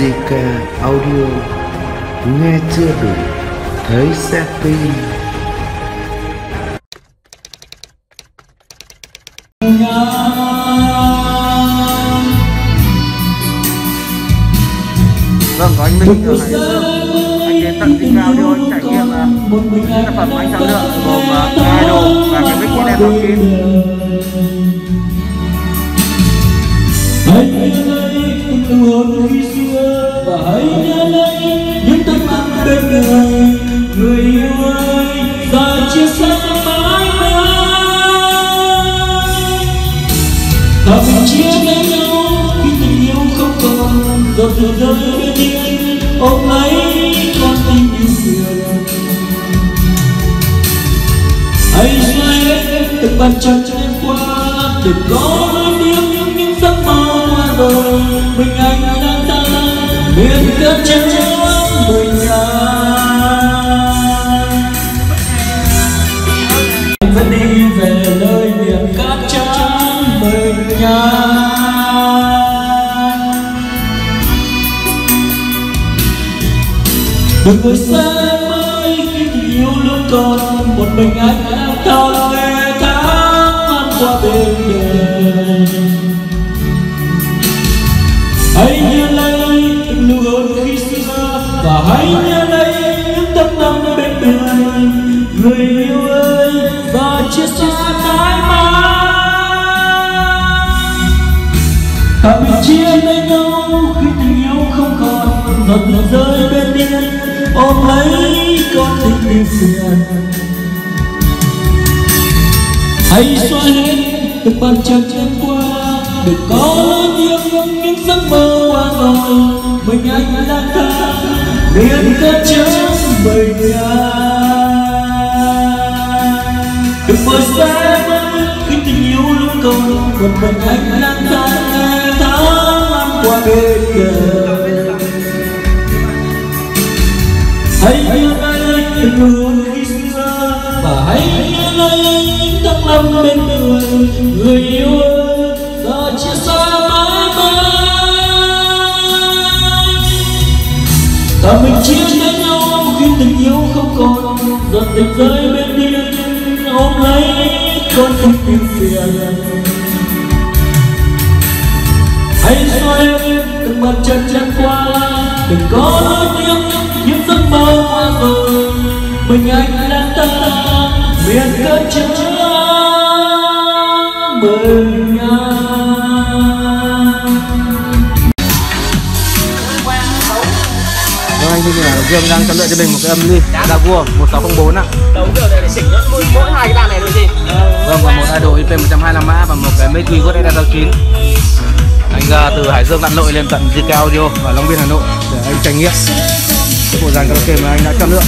JK Audio. Nghe chưa đủ Thấy xác tin Vâng, có anh Minh từ Hải Dương Anh đến tận Cao Audio anh trải nghiệm à, những sản phẩm của anh chọn lựa gồm uh, idol và cái mic đèn bằng kim hãy nhớ lấy hồn khi xưa. Và hãy nhớ lấy những tấm áp bên người người yêu ơi, và chia sẻ mãi mãi. Ta mình chia tay nhau khi tình yêu không còn. Giờ từ rơi bên yên ôm lấy con tim yêu xưa hãy xoay từng bàn chân cho em qua, để có đừng vội xa mới khi tình yêu lúc còn, một mình anh đã thao nghe tháng năm qua bên đời hãy nhớ lấy từng nụ hôn khi xưa và hãy nhớ lấy những tấm năm bên đời người yêu ơi, và chia sẻ mãi còn rơi bên biên ôm lấy con tim yêu phiền hãy xóa hết từng bàn chân chân qua, đừng có lối những giấc mơ qua rồi. Mình anh đang thơ miền cất trắng mình đừng vội xa mất khi tình yêu luôn còn một mình anh lang thang ngày tháng qua bên đời luôn khi xưa và hãy nhớ lấy những tấm năm bên người người yêu ơi và chia xa mãi mãi. Ta mình chia tay nhau, khi tình yêu không còn, giọt tình rơi bên đi ôm lấy con tim yêu phiền. Hãy xoay từng bàn chân chân qua đừng có lối tiếc những giấc mơ qua rồi mình anh đang ta miền cất trắng mình anh Dương đang chọn lựa cho mình một cái âm ly Đa vua 1604 ạ đấu kiểu này để chỉnh mỗi, mỗi hai cái đàn này rồi gì? Vâng, và một idol IP 125 mã và một cái mic Wigot SR69 Anh ra từ Hải Dương lặn lội lên tận JK Audio ở Long Biên Hà Nội để anh trải nghiệm. Cái bộ dàn karaoke mà anh đã chọn lựa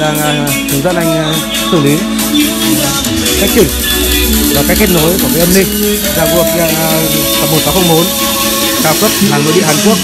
đang à, hướng dẫn anh à, xử lý. Cách chỉnh và cách kết nối của cái âm ly ra vua kia tập 1604 cao cấp hàng nội địa Hàn Quốc.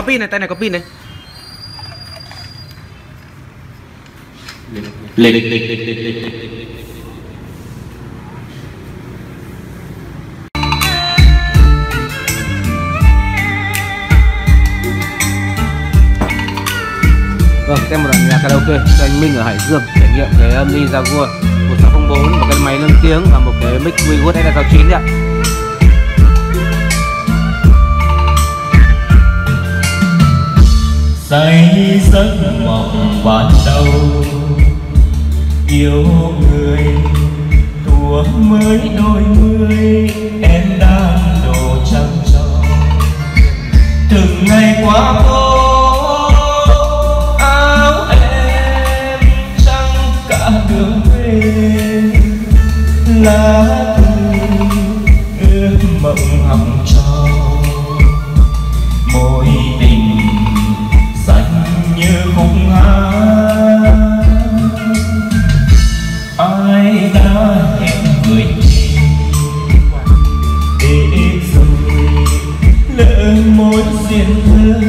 có pin này tay này có pin này. Lịch lịch lịch lịch lịch Vâng, xem một đoạn nhạc karaoke cho anh Minh ở Hải Dương trải nghiệm cái âm ly Jaguar 1604 một cái máy nâng tiếng và một cái mic Wigot hay là 69 ạ. Say giấc mộng ban đầu. Yêu người tuổi mới đôi mươi. Người để rồi lỡ mối duyên thơ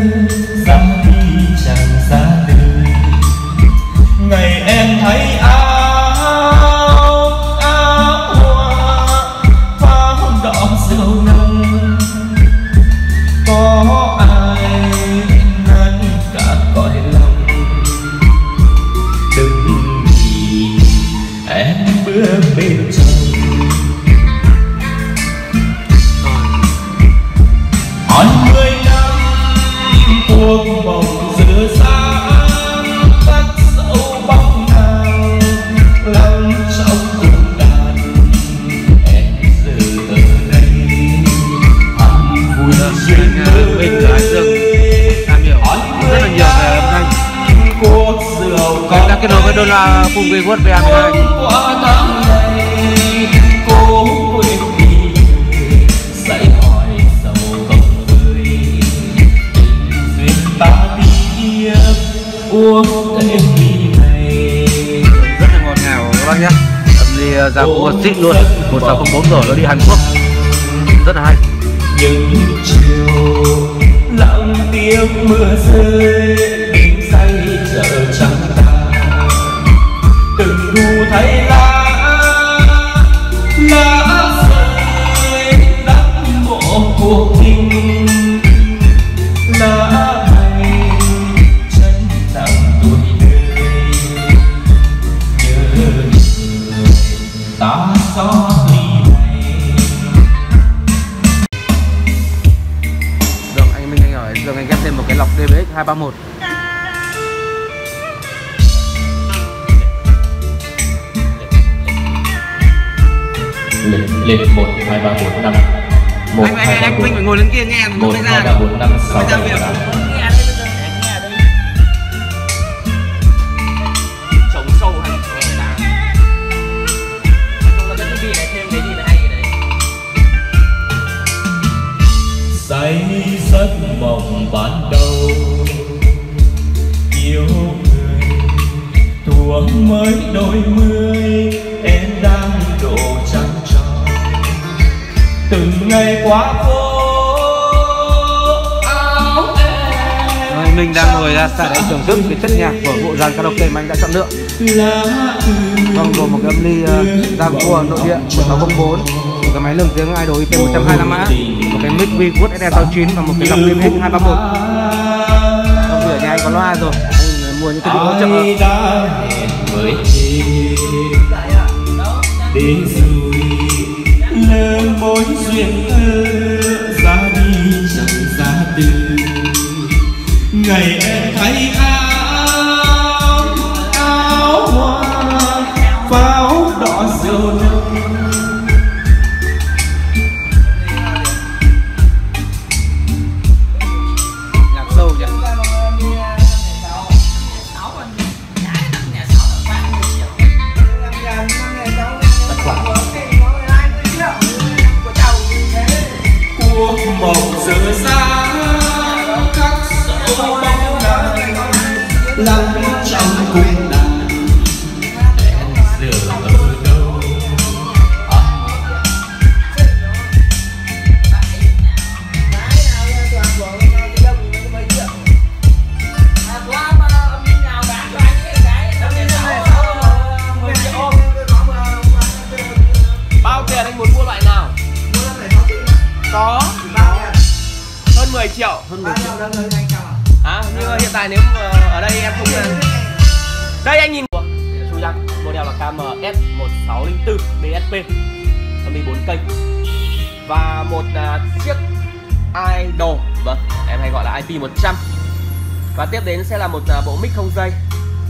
ra đi chẳng ra đời. Ngày em thấy áo áo hoa pháo đỏ rượu nồng có ai ngăn cả cõi lòng? Đừng nhìn em bước bên kết nối với đô la Full Wigot VA12. uống này rất là ngọt ngào, các bác nhé. Âm ờ, ra mua xịn luôn. 1604 rồi nó đi Hàn Quốc. Rất là hay. Những chiều lặng tiếng mưa rơi đêm say chợ trắng thấy lá lá rơi đắp bộ cuộc tình. Lá hay chân nặng tuổi đời. Nhớ người ta gió ly này Được anh Minh, anh hỏi, giờ anh ghép thêm một cái lọc DBX 231 lịch một hai ba bốn năm. Một hai ba bốn. ngồi lên kia nghe một hai ba bốn năm sáu bảy tám anh Minh đang ngồi ra tại đây thưởng thức cái chất nhạc của bộ dàn karaoke mà anh đã chọn lựa. Vâng gồm một cái âm ly uh, Jaguar nội địa 1604 một cái máy lồng tiếng idol IP 125 mã một cái mic Wigot S69 và một cái lọc DBX 231 Không thì ở nhà anh có loa rồi anh mua những bị hỗ trợ. Chị đến rồi lỡ mối duyên thơ ngày em thấy áo triệu. Hơn một triệu. À, nhưng mà hiện tại nếu mà ở đây em không là Đây anh nhìn. Chú Giang, model là KMS 1604 DSP Âm đi 4 kênh Và một à, chiếc Idol. Vâng, em hay gọi là IP 100 Và tiếp đến sẽ là một à, bộ mic không dây.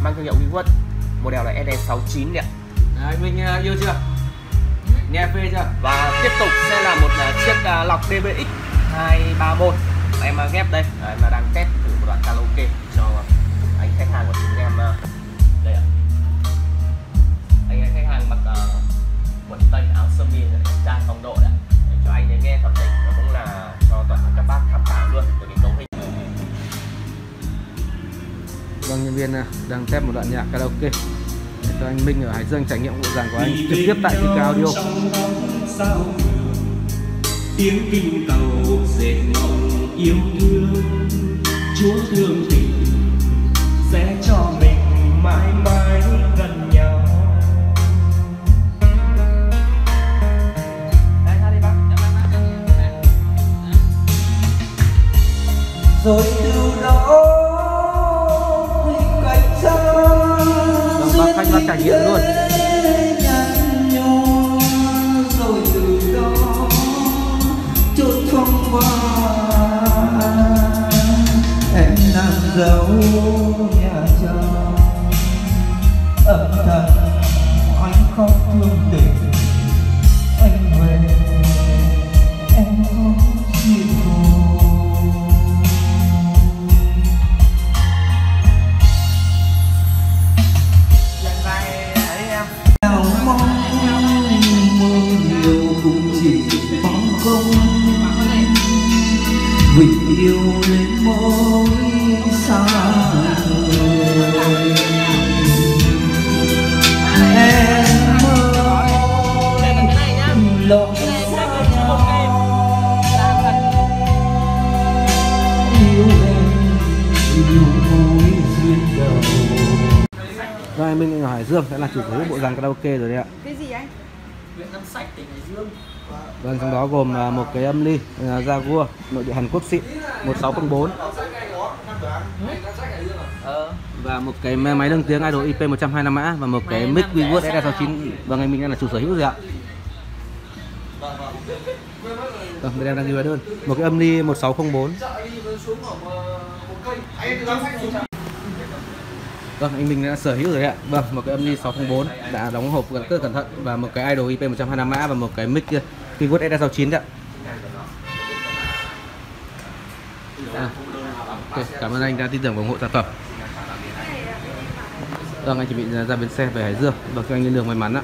Mang thương hiệu Winwood Model là SE69 ạ. Đấy, mình uh, yêu chưa? Nghe phê chưa? Và tiếp tục sẽ là một à, chiếc à, lọc DBX 231 Em à, ghép đây, à, em đang test thử một đoạn karaoke cho anh khách hàng của chúng em à, Đây ạ. Anh khách hàng mặc uh, quần tây áo sơ mi trai phong độ đấy ạ. Để cho anh ấy nghe toàn tỉnh và cũng là cho toàn các bác tham khảo luôn Bởi vì cấu hình Vâng, nhân viên đang test một đoạn nhạc karaoke. Để cho anh Minh ở Hải Dương trải nghiệm bộ giảng của anh trực tiếp tại Vika Audio. Tiếng kinh tàu dệt mộng yêu thương. Chúa thương tình sẽ cho mình mãi mãi gần nhau. Rồi từ đó cánh xa Vâng, bác khách âm thầm anh khóc thương tình Dương sẽ là chủ sở hữu bộ dàn karaoke rồi đấy ạ. cái gì anh Vâng, trong đó gồm à, một cái âm ly uh, Jaguar nội địa Hàn Quốc xịn 1604 và một cái máy nâng tiếng Idol IP 125 mã và một cái mic Winwood SR69 vâng anh Minh đang là chủ sở hữu rồi ạ. Vâng, bên em đang ghi hóa đơn. Một cái âm ly 1604. Vâng, anh Minh đã sở hữu rồi ạ. Vâng, một cái âm ly 604 đã đóng hộp rất cẩn thận và một cái Idol IP 125 mã và một cái mic kia Winwood SR69 đấy ạ. À, okay, cảm ơn anh đã tin tưởng và ủng hộ sản phẩm. Vâng, anh chuẩn bị ra bến xe về Hải Dương. Vâng, cho anh lên đường may mắn ạ.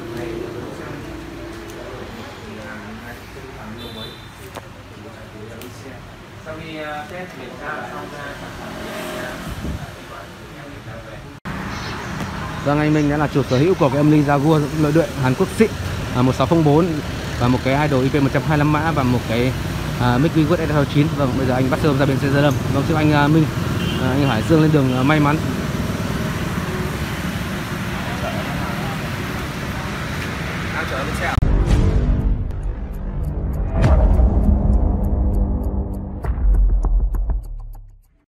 Sau khi à, test kiểm tra xong ra Vâng, anh Minh đã là chủ sở hữu của cái âm ly Jaguar nội đội Hàn Quốc xịn à, 1604 và một cái Idol IP 125 mã và một cái à, mic Winwood SR9. Vâng, bây giờ anh bắt sớm ra bên xe Gia Lâm. Vâng, chúc anh à, Minh, à, anh Hải Dương lên đường à, may mắn.